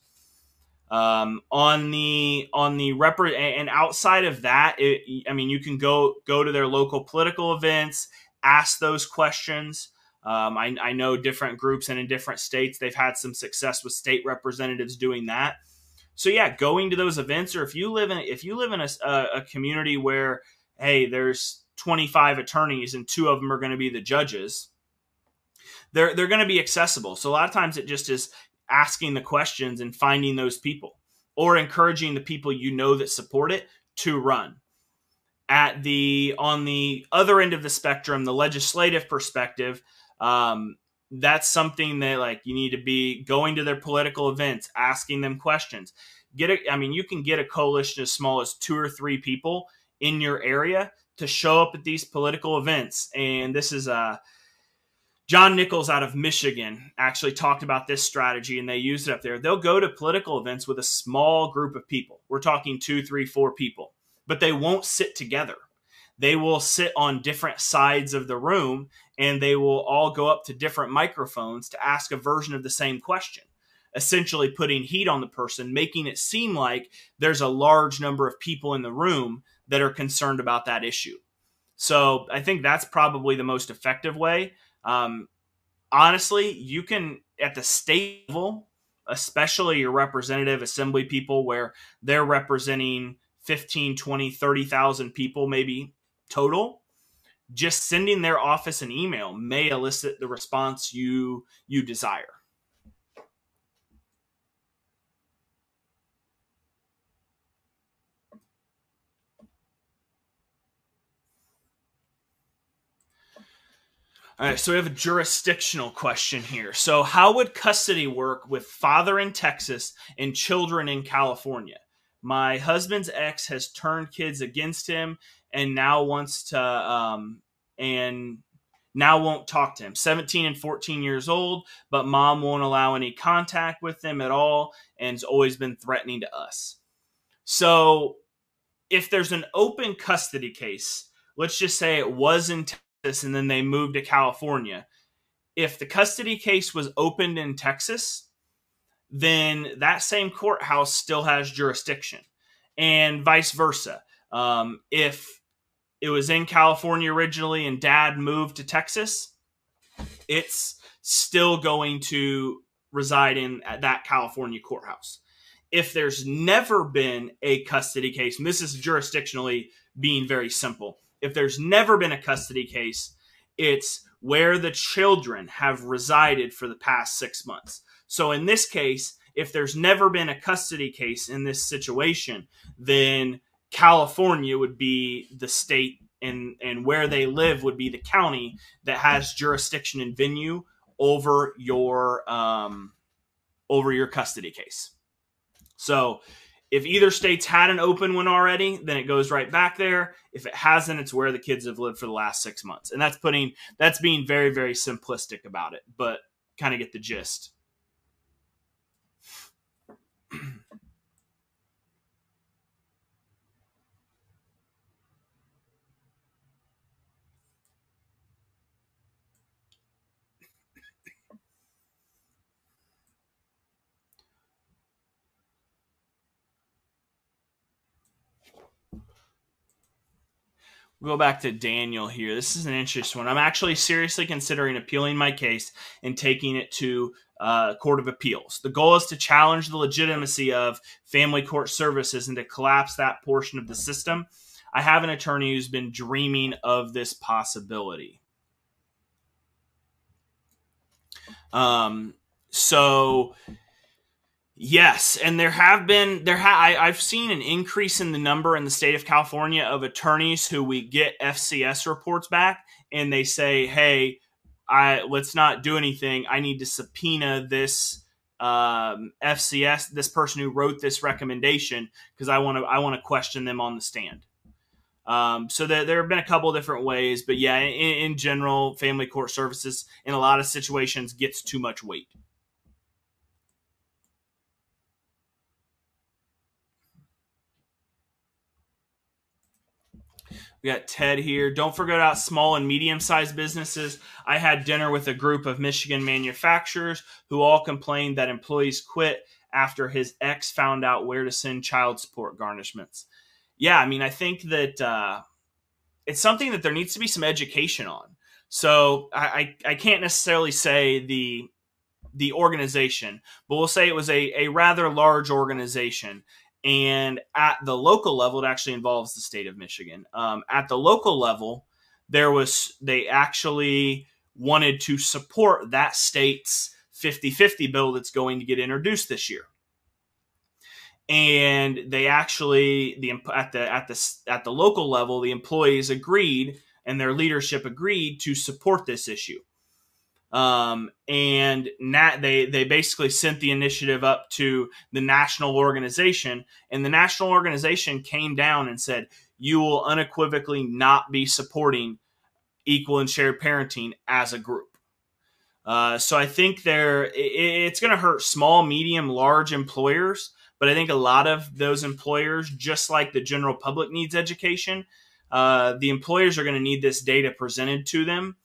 [SPEAKER 1] Um, on the on the rep and outside of that, it, I mean, you can go go to their local political events, ask those questions. Um, I, I know different groups and in different states they've had some success with state representatives doing that. So yeah, going to those events, or if you live in if you live in a, a community where hey, there's 25 attorneys and two of them are going to be the judges they're they're going to be accessible. So a lot of times it just is asking the questions and finding those people or encouraging the people you know that support it to run. At the on the other end of the spectrum, the legislative perspective, um, that's something that like you need to be going to their political events, asking them questions. Get it. I mean, you can get a coalition as small as two or three people in your area to show up at these political events. And this is a John Nichols out of Michigan actually talked about this strategy and they used it up there. They'll go to political events with a small group of people. We're talking two, three, four people, but they won't sit together. They will sit on different sides of the room and they will all go up to different microphones to ask a version of the same question, essentially putting heat on the person, making it seem like there's a large number of people in the room that are concerned about that issue. So I think that's probably the most effective way. Um, honestly, you can at the state level, especially your representative assembly people where they're representing 15, 20, 30,000 people maybe total, just sending their office an email may elicit the response you you desire. All right, so we have a jurisdictional question here. So, how would custody work with father in Texas and children in California? My husband's ex has turned kids against him and now wants to, um, and now won't talk to him. 17 and 14 years old, but mom won't allow any contact with them at all and has always been threatening to us. So, if there's an open custody case, let's just say it was in Texas and then they moved to California. If the custody case was opened in Texas, then that same courthouse still has jurisdiction, and vice versa. Um, if it was in California originally and dad moved to Texas, it's still going to reside in that California courthouse. If there's never been a custody case, and this is jurisdictionally being very simple, if there's never been a custody case, it's where the children have resided for the past six months. So in this case, if there's never been a custody case in this situation, then California would be the state and, and where they live would be the county that has jurisdiction and venue over your um, over your custody case. So if either state's had an open one already, then it goes right back there. If it hasn't, it's where the kids have lived for the last six months. And that's putting that's being very, very simplistic about it, but kind of get the gist. Go back to Daniel here. This is an interesting one. I'm actually seriously considering appealing my case and taking it to uh, Court of Appeals. The goal is to challenge the legitimacy of family court services and to collapse that portion of the system. I have an attorney who's been dreaming of this possibility. Um, so yes, and there have been there ha- I, I've seen an increase in the number in the state of California of attorneys who we get FCS reports back and they say, "Hey, I let's not do anything. I need to subpoena this." um, FCS, this person who wrote this recommendation, because I want to I want to question them on the stand. Um, so there, there have been a couple different ways, but yeah, in, in general, family court services in a lot of situations gets too much weight. We got Ted here. Don't forget about small and medium sized businesses. I had dinner with a group of Michigan manufacturers who all complained that employees quit after his ex found out where to send child support garnishments yeah, I mean, I think that uh, it's something that there needs to be some education on. So I, I, I can't necessarily say the the organization, but we'll say it was a, a rather large organization. And at the local level, it actually involves the state of Michigan. Um, at the local level, there was they actually wanted to support that state's 50 50 bill that's going to get introduced this year and they actually the at the at the at the local level the employees agreed and their leadership agreed to support this issue um, and nat they they basically sent the initiative up to the national organization and the national organization came down and said you will unequivocally not be supporting equal and shared parenting as a group. Uh, so i think there it, it's going to hurt small medium large employers but I think a lot of those employers, just like the general public needs education, uh, the employers are going to need this data presented to them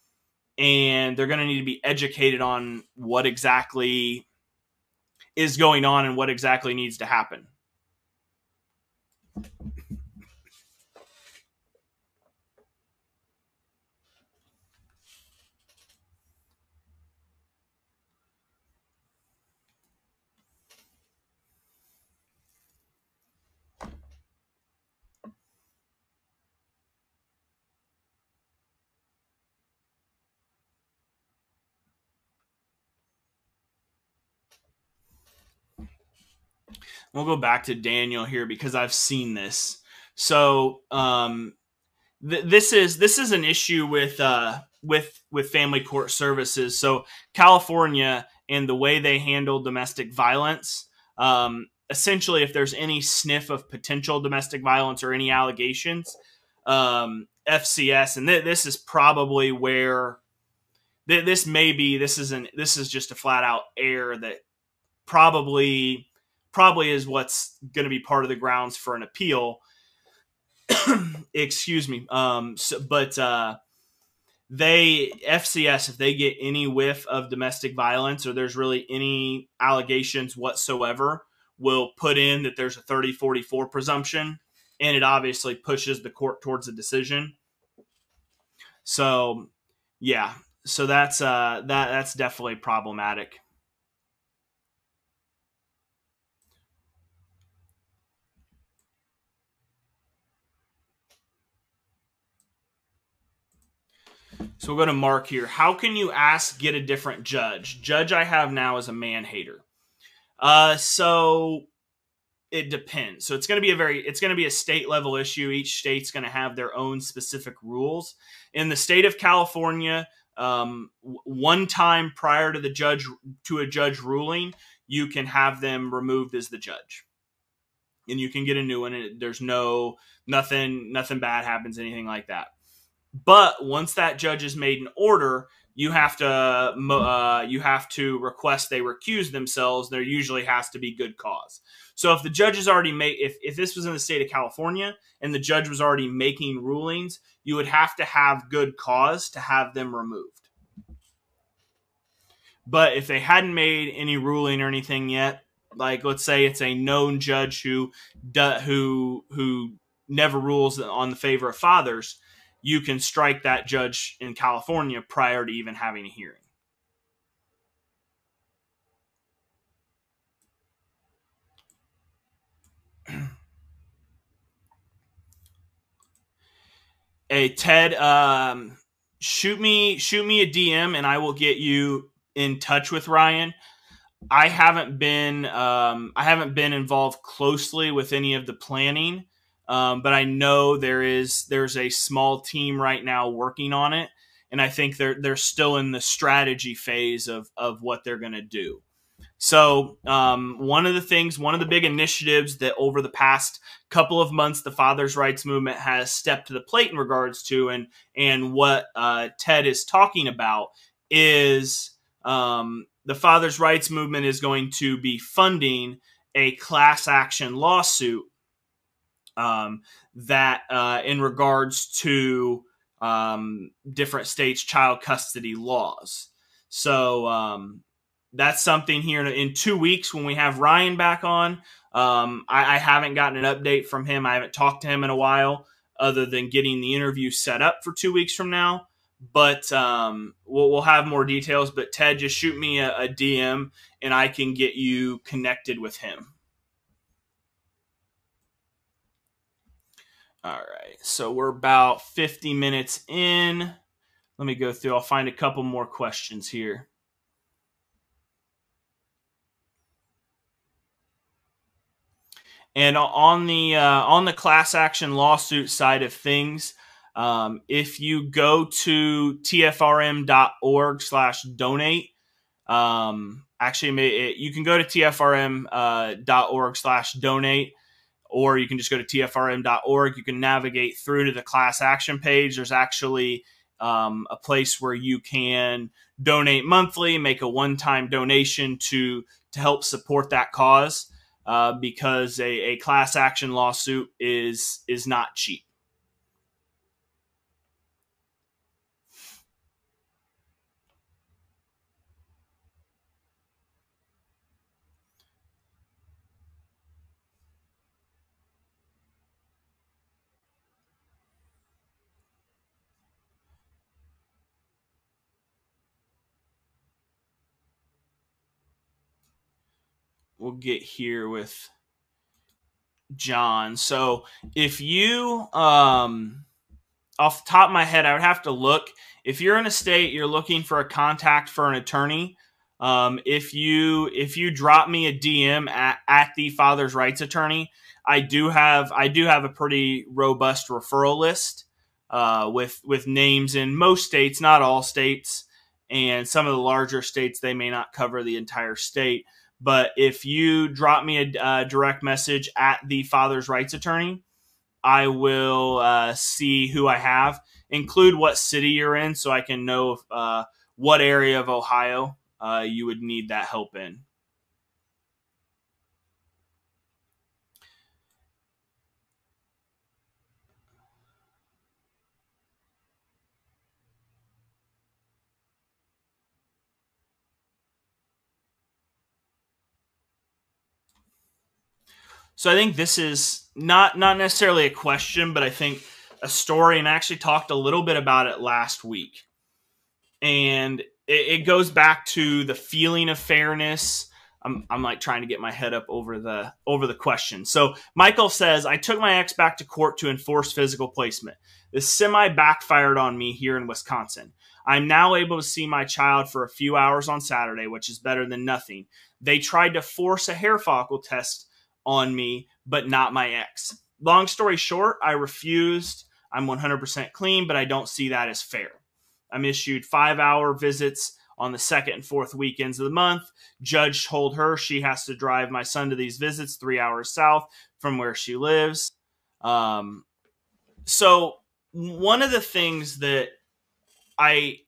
[SPEAKER 1] and they're going to need to be educated on what exactly is going on and what exactly needs to happen. We'll go back to Daniel here because I've seen this. So um, th- this is this is an issue with uh, with with family court services. So California and the way they handle domestic violence. Um, essentially, if there's any sniff of potential domestic violence or any allegations, um, FCS, and th- this is probably where th- this may be. This isn't. This is just a flat out error that probably probably is what's going to be part of the grounds for an appeal. Excuse me. Um, so, but uh, they FCS if they get any whiff of domestic violence or there's really any allegations whatsoever, will put in that there's a 30 44 presumption and it obviously pushes the court towards a decision. So, yeah. So that's uh that that's definitely problematic. So we'll go to Mark here. How can you ask get a different judge? Judge I have now is a man hater. Uh, so it depends. So it's going to be a very it's going to be a state level issue. Each state's going to have their own specific rules. In the state of California, um, one time prior to the judge to a judge ruling, you can have them removed as the judge, and you can get a new one. And there's no nothing nothing bad happens, anything like that. But once that judge is made an order, you have to uh, you have to request they recuse themselves. There usually has to be good cause. So if the judge has already made if if this was in the state of California and the judge was already making rulings, you would have to have good cause to have them removed. But if they hadn't made any ruling or anything yet, like let's say it's a known judge who who who never rules on the favor of fathers, you can strike that judge in California prior to even having a hearing. hey Ted, um, shoot me shoot me a DM and I will get you in touch with Ryan. I haven't been um, I haven't been involved closely with any of the planning, um, but I know there is there's a small team right now working on it, and I think they're they're still in the strategy phase of of what they're going to do. So, um, one of the things, one of the big initiatives that over the past couple of months, the fathers' rights movement has stepped to the plate in regards to, and and what uh, Ted is talking about is um, the fathers' rights movement is going to be funding a class action lawsuit um, that, uh, in regards to um, different states' child custody laws. So um, that's something here in, two weeks when we have Ryan back on. Um, I, I, haven't gotten an update from him. I haven't talked to him in a while, other than getting the interview set up for two weeks from now. But um, we'll, we'll, have more details. But Ted, just shoot me a, a DM and I can get you connected with him. All right, so we're about 50 minutes in. Let me go through. I'll find a couple more questions here. And on the uh, on the class action lawsuit side of things, um, if you go to tfrm.org slash donate, um, actually, you can go to tfrm.org uh, slash donate, or you can just go to tfrm.org. You can navigate through to the class action page. There's actually um, a place where you can donate monthly, make a one time donation to to help support that cause uh, because a, a class action lawsuit is is not cheap. We'll get here with John. So if you um off the top of my head, I would have to look. If you're in a state you're looking for a contact for an attorney, um, if you if you drop me a DM at, at the father's rights attorney, I do have I do have a pretty robust referral list uh, with with names in most states, not all states, and some of the larger states they may not cover the entire state. But if you drop me a, direct message at the father's rights attorney, I will uh, see who I have, include what city you're in, so I can know if, uh, what area of Ohio uh, you would need that help in. So I think this is not not necessarily a question, but I think a story, and I actually talked a little bit about it last week. And it, it goes back to the feeling of fairness. I'm, I'm like trying to get my head up over the over the question. So Michael says, I took my ex back to court to enforce physical placement. This semi backfired on me here in Wisconsin. I'm now able to see my child for a few hours on Saturday, which is better than nothing. They tried to force a hair follicle test on me, but not my ex. Long story short, I refused. I'm 100% clean, but I don't see that as fair. I'm issued five hour visits on the second and fourth weekends of the month. Judge told her she has to drive my son to these visits three hours south from where she lives. Um, so one of the things that I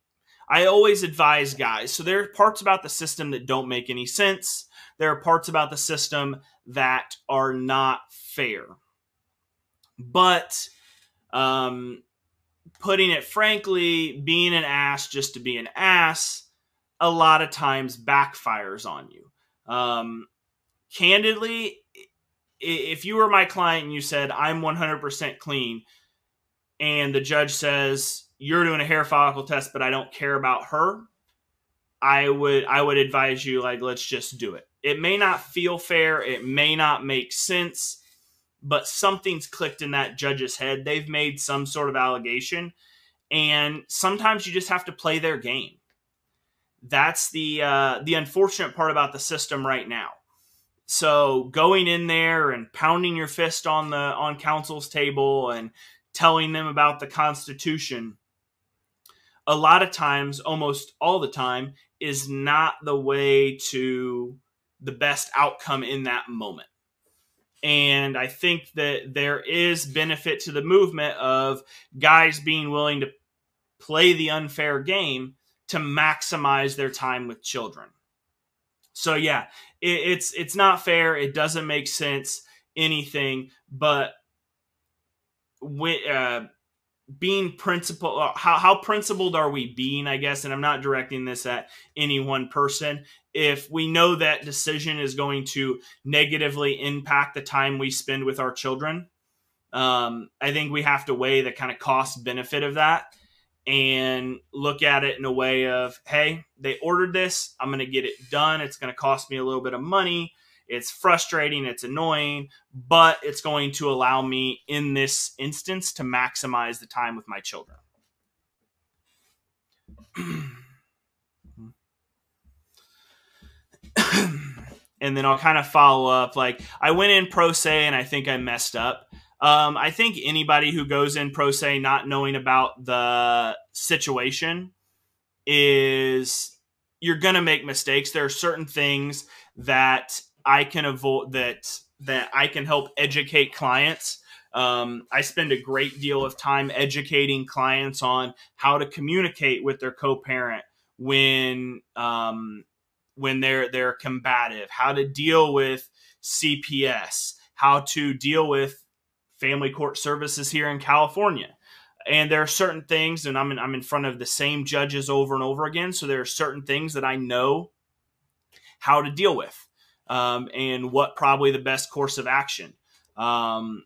[SPEAKER 1] I always advise guys. So there are parts about the system that don't make any sense. There are parts about the system that are not fair. But um, putting it frankly, being an ass just to be an ass a lot of times backfires on you. Um, candidly, if you were my client and you said, I'm 100% clean, and the judge says you're doing a hair follicle test, but I don't care about her, I would I would advise you like let's just do it. It may not feel fair, it may not make sense, but something's clicked in that judge's head. They've made some sort of allegation, and sometimes you just have to play their game. That's the uh, the unfortunate part about the system right now. So going in there and pounding your fist on the on counsel's table and telling them about the Constitution, a lot of times, almost all the time, is not the way to the best outcome in that moment. And I think that there is benefit to the movement of guys being willing to play the unfair game to maximize their time with children. So yeah, it, it's it's not fair. It doesn't make sense. Anything, but when, uh, being principled uh, how, how principled are we being i guess and i'm not directing this at any one person if we know that decision is going to negatively impact the time we spend with our children um, i think we have to weigh the kind of cost benefit of that and look at it in a way of hey they ordered this i'm going to get it done it's going to cost me a little bit of money it's frustrating, it's annoying, but it's going to allow me in this instance to maximize the time with my children. and then I'll kind of follow up. Like I went in pro se and I think I messed up. Um, I think anybody who goes in pro se not knowing about the situation is you're going to make mistakes. There are certain things that I can avoid that that I can help educate clients. Um, I spend a great deal of time educating clients on how to communicate with their co-parent when um, when they're they're combative, how to deal with CPS, how to deal with family court services here in California. And there are certain things, and I'm in, I'm in front of the same judges over and over again. So there are certain things that I know how to deal with um, and what probably the best course of action. Um,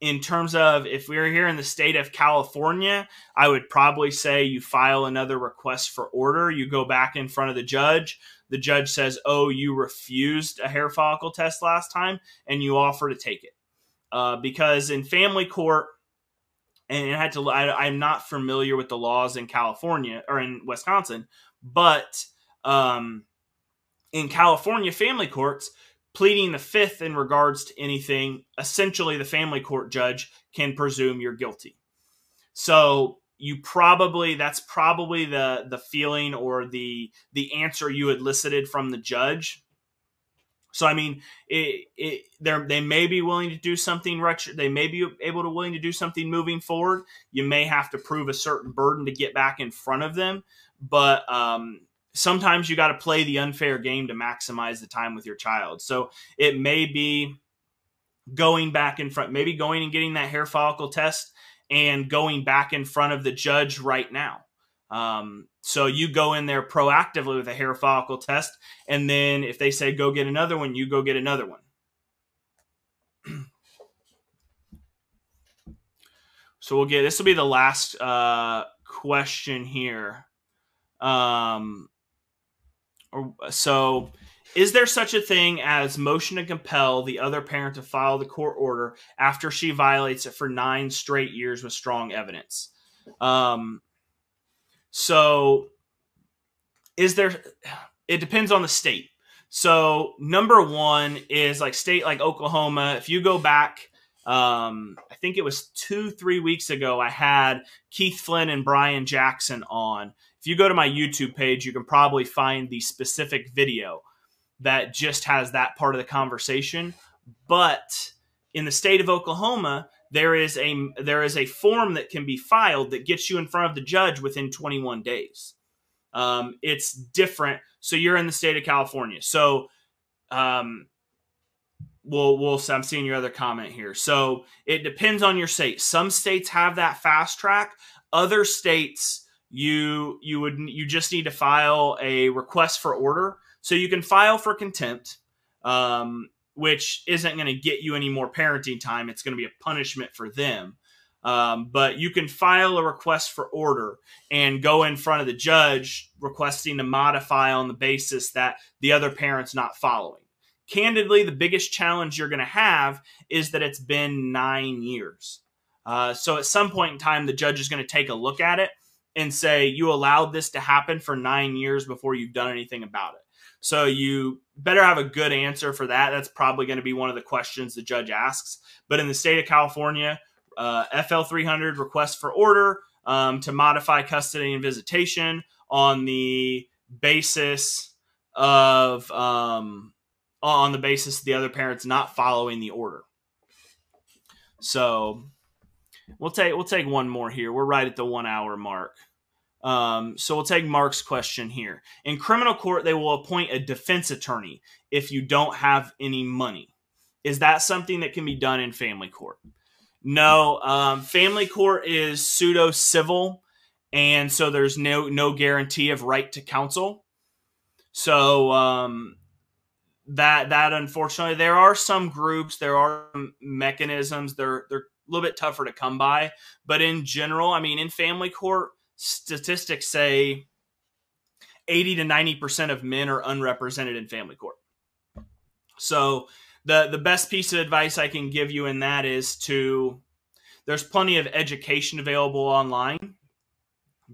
[SPEAKER 1] in terms of if we were here in the state of California, I would probably say you file another request for order. You go back in front of the judge. The judge says, Oh, you refused a hair follicle test last time, and you offer to take it. Uh, because in family court, and I had to, I, I'm not familiar with the laws in California or in Wisconsin, but um, in California family courts, pleading the fifth in regards to anything, essentially the family court judge can presume you're guilty. So you probably that's probably the the feeling or the the answer you elicited from the judge. So I mean, it, it they they may be willing to do something they may be able to willing to do something moving forward. You may have to prove a certain burden to get back in front of them, but um, sometimes you got to play the unfair game to maximize the time with your child. So it may be going back in front, maybe going and getting that hair follicle test and going back in front of the judge right now. Um, so you go in there proactively with a hair follicle test, and then if they say go get another one, you go get another one. so we'll get this will be the last uh, question here. Um, or so is there such a thing as motion to compel the other parent to file the court order after she violates it for nine straight years with strong evidence? Um, so is there? It depends on the state. So number one is like state like Oklahoma. If you go back, um, I think it was two three weeks ago, I had Keith Flynn and Brian Jackson on if you go to my YouTube page, you can probably find the specific video that just has that part of the conversation. But in the state of Oklahoma, there is a there is a form that can be filed that gets you in front of the judge within 21 days. Um, it's different. So you're in the state of California. So um, we'll we'll I'm seeing your other comment here. So it depends on your state. Some states have that fast track. Other states you you would you just need to file a request for order so you can file for contempt um, which isn't going to get you any more parenting time it's going to be a punishment for them Um, but you can file a request for order and go in front of the judge requesting to modify on the basis that the other parent's not following. Candidly, the biggest challenge you're going to have is that it's been nine years. Uh, so at some point in time, the judge is going to take a look at it and say, You allowed this to happen for nine years before you've done anything about it. So you better have a good answer for that. That's probably going to be one of the questions the judge asks. But in the state of California, uh, FL 300 request for order um, to modify custody and visitation on the basis of um, on the basis of the other parent's not following the order. So we'll take we'll take one more here. We're right at the one hour mark. Um, so we'll take Mark's question here. In criminal court, they will appoint a defense attorney if you don't have any money. Is that something that can be done in family court? No, um, family court is pseudo civil, and so there's no no guarantee of right to counsel. So um, that that unfortunately, there are some groups, there are mechanisms. They're they're a little bit tougher to come by, but in general, I mean, in family court, statistics say 80 to 90 percent of men are unrepresented in family court. So the the best piece of advice I can give you in that is to there's plenty of education available online.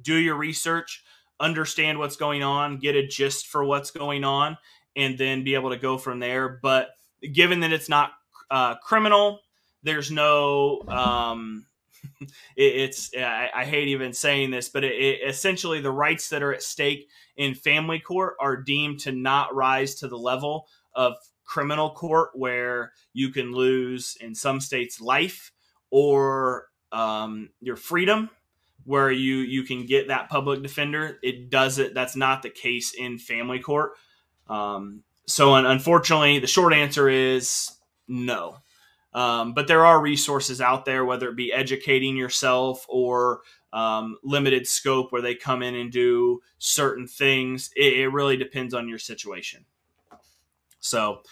[SPEAKER 1] Do your research, understand what's going on, get a gist for what's going on, and then be able to go from there. But given that it's not uh, criminal, there's no um, it, it's I, I, hate even saying this, but it, it, essentially the rights that are at stake in family court are deemed to not rise to the level of criminal court where you can lose in some states life or um, your freedom where you you can get that public defender. It doesn't that's not the case in family court. Um, so unfortunately the short answer is no um, but there are resources out there whether it be educating yourself or um, limited scope where they come in and do certain things it, it really depends on your situation so,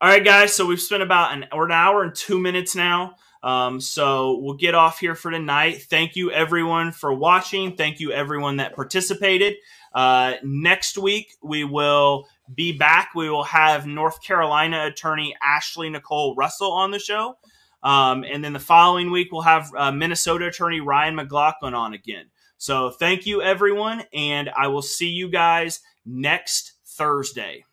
[SPEAKER 1] all right, guys. So we've spent about an, an hour and two minutes now. Um, so we'll get off here for tonight. Thank you, everyone, for watching. Thank you, everyone that participated. Uh, next week, we will be back. We will have North Carolina attorney Ashley Nicole Russell on the show. Um, and then the following week, we'll have uh, Minnesota attorney Ryan McLaughlin on again. So thank you, everyone. And I will see you guys next Thursday.